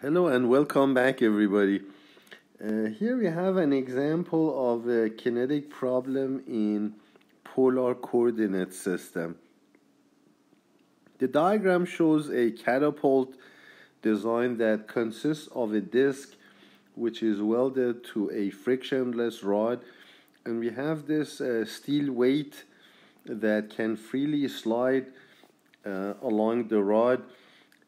Hello and welcome back, everybody. Uh, here we have an example of a kinetic problem in polar coordinate system. The diagram shows a catapult design that consists of a disc which is welded to a frictionless rod and we have this uh, steel weight that can freely slide uh, along the rod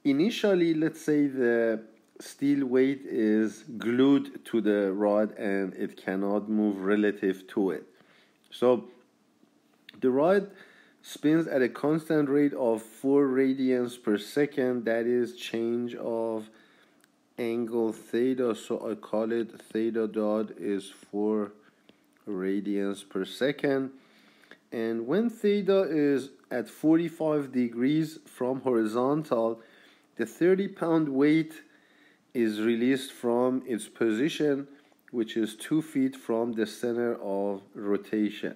initially let's say the steel weight is glued to the rod and it cannot move relative to it. So the rod spins at a constant rate of 4 radians per second. That is change of angle theta. So I call it theta dot is 4 radians per second. And when theta is at 45 degrees from horizontal the 30 pound weight is released from its position, which is two feet from the center of rotation.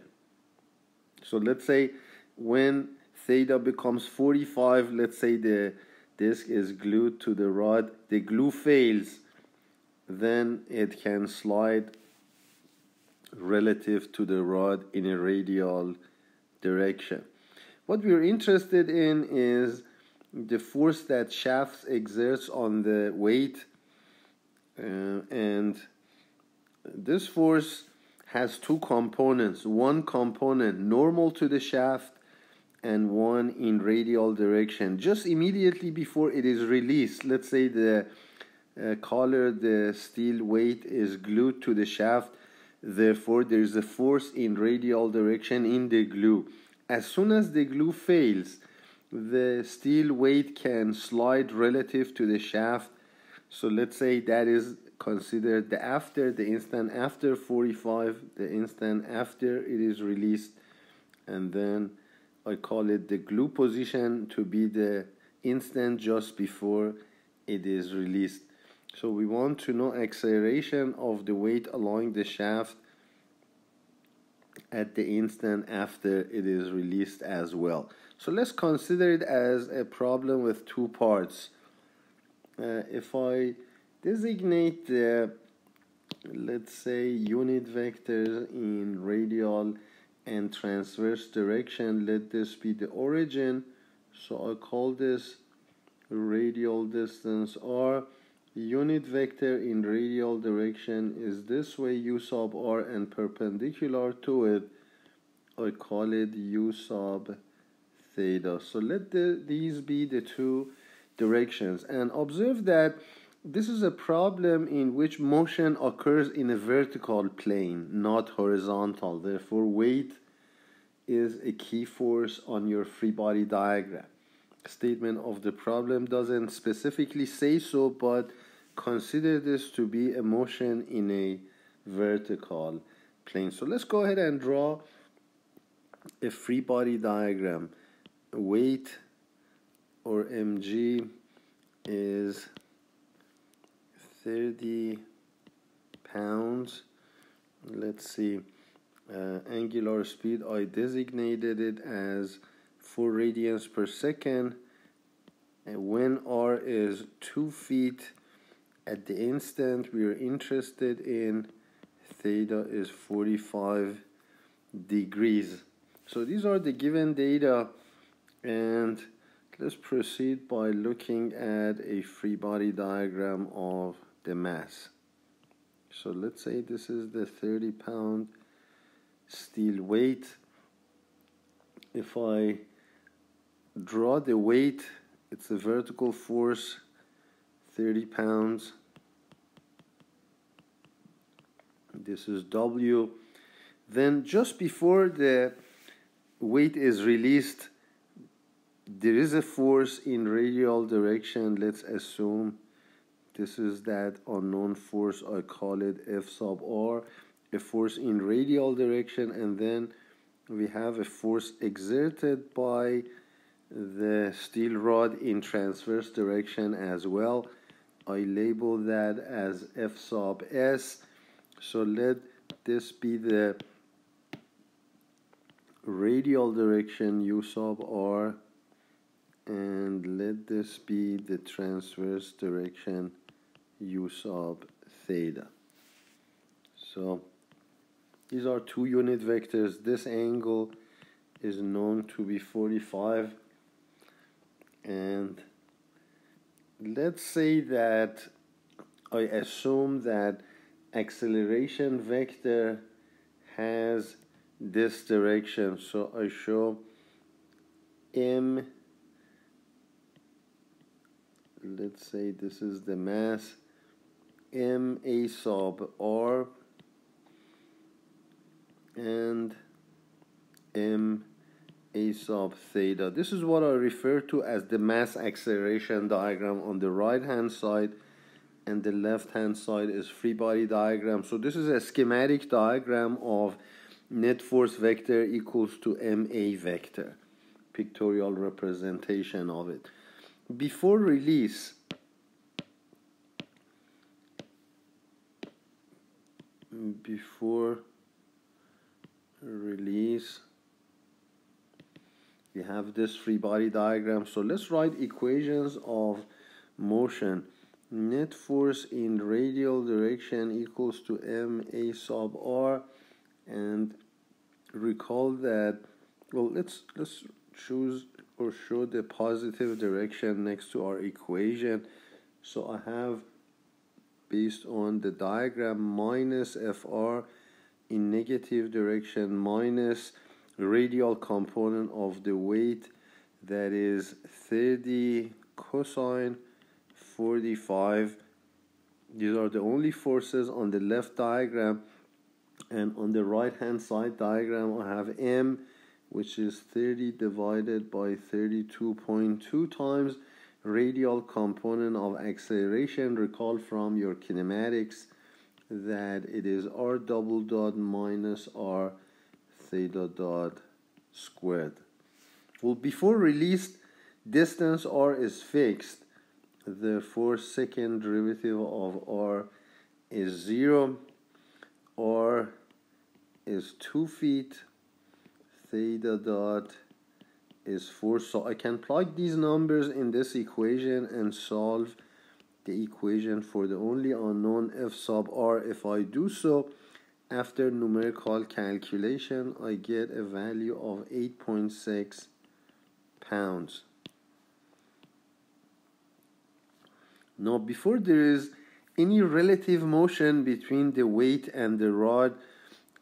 So let's say when theta becomes 45, let's say the disc is glued to the rod, the glue fails, then it can slide relative to the rod in a radial direction. What we're interested in is the force that shafts exerts on the weight uh, and this force has two components. One component normal to the shaft and one in radial direction. Just immediately before it is released let's say the uh, collar the steel weight is glued to the shaft therefore there is a force in radial direction in the glue. As soon as the glue fails the steel weight can slide relative to the shaft. So let's say that is considered the after the instant after 45 the instant after it is released. And then I call it the glue position to be the instant just before it is released. So we want to know acceleration of the weight along the shaft at the instant after it is released as well. So let's consider it as a problem with two parts. Uh, if I designate the, let's say, unit vectors in radial and transverse direction, let this be the origin. So I call this radial distance r unit vector in radial direction is this way u sub r and perpendicular to it I call it u sub theta. So let the, these be the two directions. And observe that this is a problem in which motion occurs in a vertical plane not horizontal. Therefore weight is a key force on your free body diagram. Statement of the problem doesn't specifically say so but consider this to be a motion in a vertical plane. So let's go ahead and draw a free body diagram. Weight or mg is 30 pounds. Let's see. Uh, angular speed, I designated it as 4 radians per second. And when r is 2 feet at the instant we are interested in theta is 45 degrees. So these are the given data and let's proceed by looking at a free body diagram of the mass. So let's say this is the 30 pound steel weight. If I draw the weight it's a vertical force 30 pounds. This is W. Then just before the weight is released there is a force in radial direction. Let's assume this is that unknown force. I call it F sub R a force in radial direction. And then we have a force exerted by the steel rod in transverse direction as well I label that as F sub S. So let this be the radial direction U sub R and let this be the transverse direction u sub theta. So these are two unit vectors. This angle is known to be 45 and let's say that I assume that acceleration vector has this direction. So I show m let's say this is the mass m a sub r and m a sub theta. This is what I refer to as the mass acceleration diagram on the right hand side and the left hand side is free body diagram. So this is a schematic diagram of net force vector equals to ma vector, pictorial representation of it. Before release, before release we have this free body diagram. So let's write equations of motion. Net force in radial direction equals to m a sub r. And recall that well let's let's choose or show the positive direction next to our equation. So I have based on the diagram minus fr in negative direction minus radial component of the weight that is 30 cosine 45 these are the only forces on the left diagram. And on the right hand side diagram I have m which is 30 divided by 32.2 times radial component of acceleration. Recall from your kinematics that it is r double dot minus r theta dot squared. Well, before release, distance r is fixed. Therefore, second derivative of r is 0. r is 2 feet. Theta dot is 4. So I can plug these numbers in this equation and solve the equation for the only unknown f sub r. If I do so, after numerical calculation, I get a value of 8.6 pounds. Now, before there is any relative motion between the weight and the rod,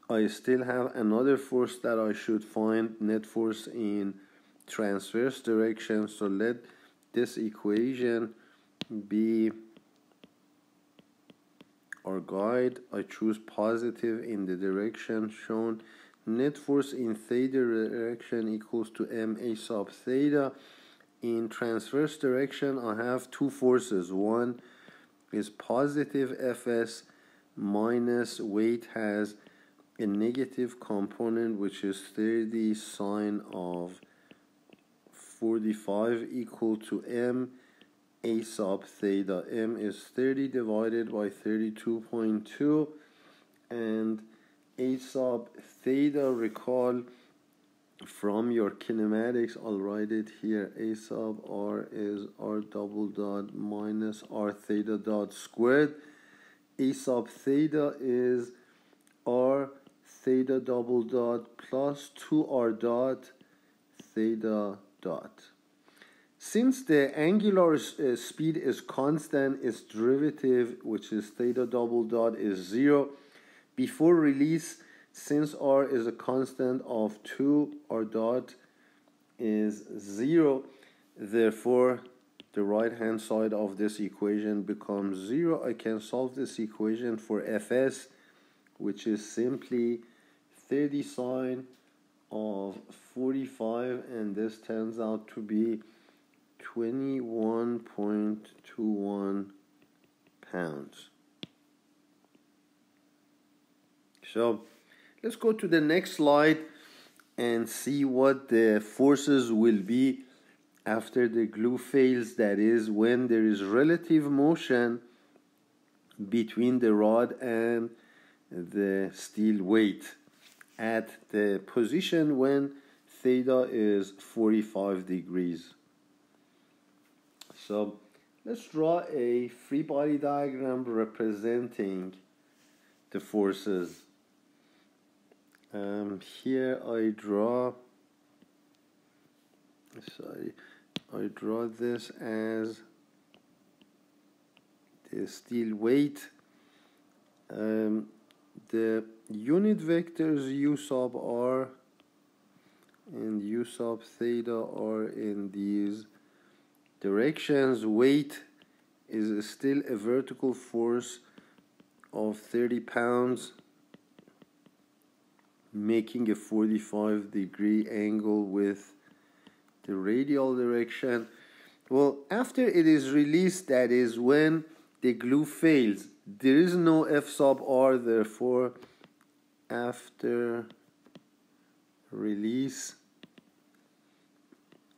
I still have another force that I should find, net force in transverse direction. So let this equation be our guide. I choose positive in the direction shown. Net force in theta direction equals to ma sub theta. In transverse direction, I have two forces. One is positive Fs minus weight has a negative component which is 30 sine of 45 equal to m a sub theta m is 30 divided by 32.2 and a sub theta recall from your kinematics I'll write it here a sub r is r double dot minus r theta dot squared. A sub theta is r theta double dot plus 2r dot theta dot since the angular uh, speed is constant, its derivative, which is theta double dot, is zero. Before release, since r is a constant of 2, r dot is zero. Therefore, the right hand side of this equation becomes zero. I can solve this equation for fs, which is simply 30 sine of 45, and this turns out to be 21.21 pounds. So let's go to the next slide and see what the forces will be after the glue fails that is when there is relative motion between the rod and the steel weight at the position when theta is 45 degrees. So let's draw a free body diagram representing the forces. Um, here I draw, sorry, I draw this as the steel weight. Um, the unit vectors u sub r and u sub theta are in these directions. Weight is still a vertical force of 30 pounds making a 45 degree angle with the radial direction. Well, after it is released, that is when the glue fails. There is no F sub R, therefore, after release,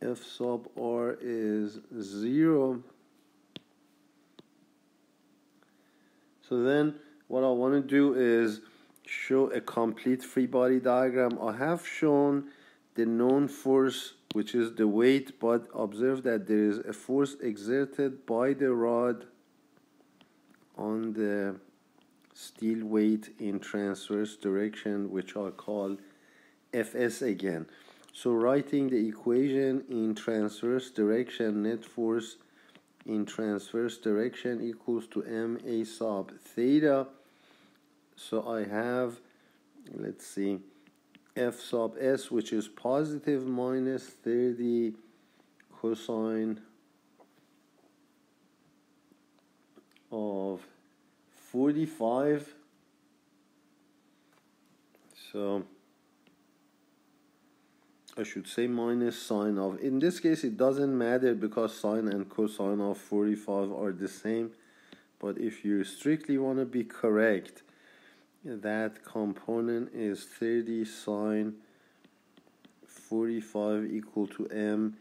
F sub R is 0. So then what I want to do is show a complete free body diagram. I have shown the known force which is the weight but observe that there is a force exerted by the rod on the steel weight in transverse direction which I call Fs again. So writing the equation in transverse direction net force in transverse direction equals to m a sub theta. So I have let's see f sub s which is positive minus 30 cosine of 45 so I should say minus sine of in this case it doesn't matter because sine and cosine of 45 are the same. But if you strictly want to be correct that component is 30 sine 45 equal to m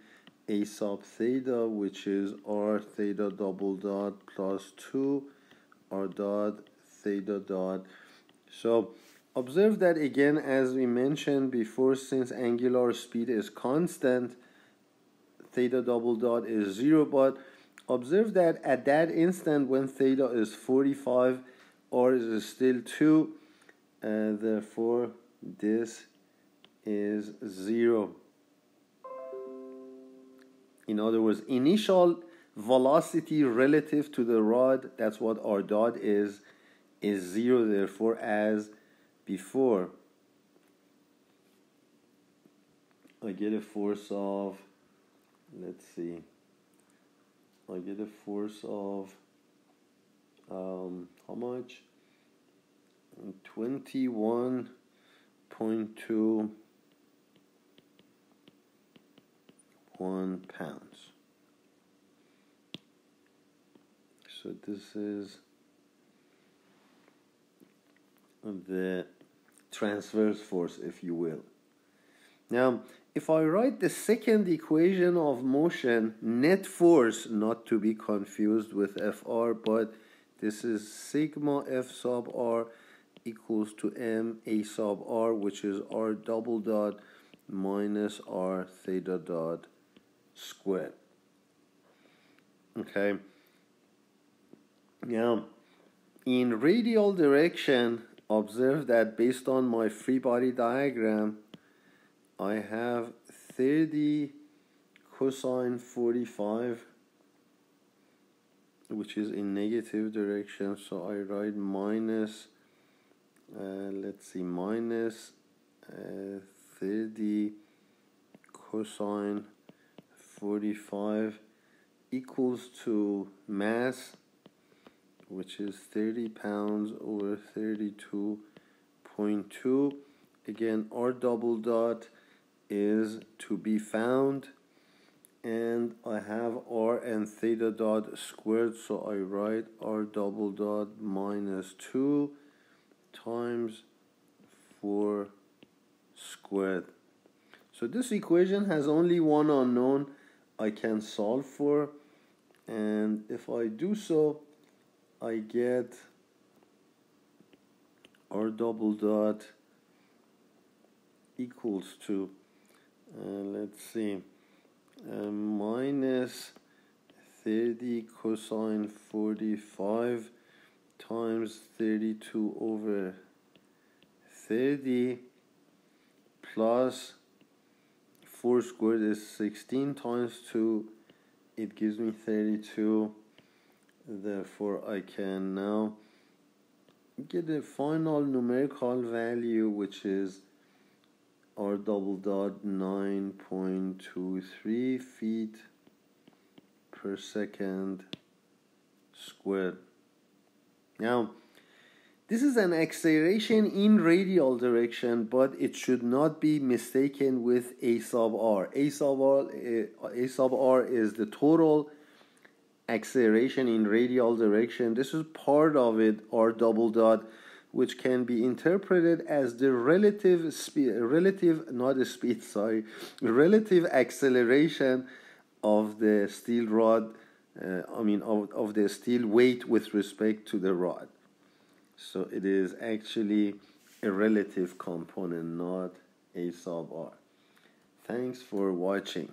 a sub theta which is r theta double dot plus 2 r dot theta dot. So observe that again as we mentioned before since angular speed is constant theta double dot is 0 but observe that at that instant when theta is 45 r is still 2 and therefore this is 0 in other words initial velocity relative to the rod that's what r dot is is 0 therefore as before. I get a force of let's see. I get a force of um, how much? 21.2 one pounds. So this is the transverse force if you will now if I write the second equation of motion, net force, not to be confused with Fr, but this is sigma F sub R equals to M A sub R, which is R double dot minus R theta dot squared. Okay. Now, in radial direction, observe that based on my free body diagram, I have 30 cosine 45 which is in negative direction. So I write minus uh, let's see minus, uh, 30 cosine 45 equals to mass which is 30 pounds over 32.2 again r double dot is to be found. And I have r and theta dot squared so I write r double dot minus 2 times 4 squared. So this equation has only one unknown I can solve for. And if I do so I get r double dot equals to uh, let's see. Uh, minus 30 cosine 45 times 32 over 30 plus 4 squared is 16 times 2 it gives me 32 therefore I can now get a final numerical value which is r double dot 9.23 feet per second squared now this is an acceleration in radial direction, but it should not be mistaken with A sub r. A sub r, eh, A sub r is the total acceleration in radial direction. This is part of it, r double dot, which can be interpreted as the relative speed, relative, not the speed, sorry, relative acceleration of the steel rod, uh, I mean, of, of the steel weight with respect to the rod. So it is actually a relative component, not a sub r. Thanks for watching.